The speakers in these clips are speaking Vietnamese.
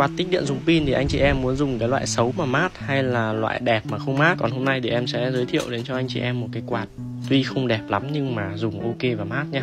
Quạt tích điện dùng pin thì anh chị em muốn dùng cái loại xấu mà mát hay là loại đẹp mà không mát? Còn hôm nay thì em sẽ giới thiệu đến cho anh chị em một cái quạt Tuy không đẹp lắm nhưng mà dùng ok và mát nhá.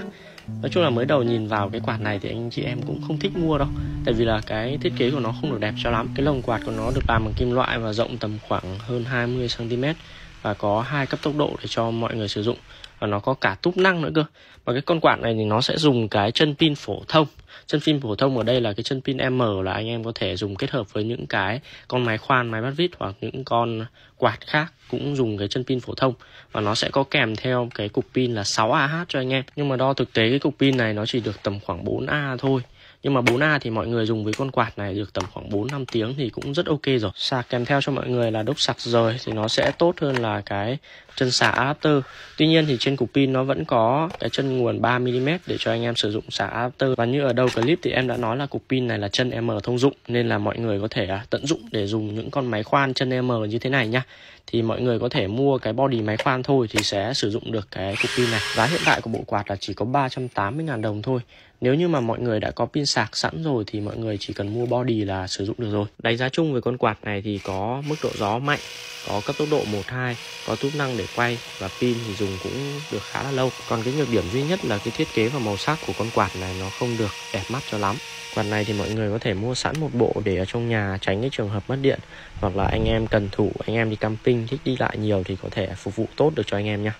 Nói chung là mới đầu nhìn vào cái quạt này thì anh chị em cũng không thích mua đâu, Tại vì là cái thiết kế của nó không được đẹp cho lắm. Cái lồng quạt của nó được làm bằng kim loại và rộng tầm khoảng hơn 20cm Và có hai cấp tốc độ để cho mọi người sử dụng. Và nó có cả túp năng nữa cơ Và cái con quạt này thì nó sẽ dùng cái chân pin phổ thông Chân pin phổ thông ở đây là cái chân pin M là anh em có thể dùng kết hợp với những cái con máy khoan, máy bắt vít hoặc những con quạt khác cũng dùng cái chân pin phổ thông và nó sẽ có kèm theo cái cục pin là 6Ah cho anh em. Nhưng mà đo thực tế cái cục pin này nó chỉ được tầm khoảng 4A thôi nhưng mà 4A thì mọi người dùng với con quạt này được tầm khoảng 4 5 tiếng thì cũng rất ok rồi. Sạc kèm theo cho mọi người là đốc sạc rời thì nó sẽ tốt hơn là cái chân sạc adapter. Tuy nhiên thì trên cục pin nó vẫn có cái chân nguồn 3 mm để cho anh em sử dụng sạc adapter. Và như ở đầu clip thì em đã nói là cục pin này là chân M thông dụng nên là mọi người có thể à, tận dụng để dùng những con máy khoan chân M như thế này nhá thì mọi người có thể mua cái body máy khoan thôi thì sẽ sử dụng được cái cục pin này. Giá hiện tại của bộ quạt là chỉ có 380.000 đồng thôi. Nếu như mà mọi người đã có pin sạc sẵn rồi thì mọi người chỉ cần mua body là sử dụng được rồi. Đánh giá chung về con quạt này thì có mức độ gió mạnh, có cấp tốc độ 1 2, có túp năng để quay và pin thì dùng cũng được khá là lâu. Còn cái nhược điểm duy nhất là cái thiết kế và màu sắc của con quạt này nó không được đẹp mắt cho lắm. Quạt này thì mọi người có thể mua sẵn một bộ để ở trong nhà tránh cái trường hợp mất điện hoặc là anh em cần thủ, anh em đi camping thích đi lại nhiều thì có thể phục vụ tốt được cho anh em nhé.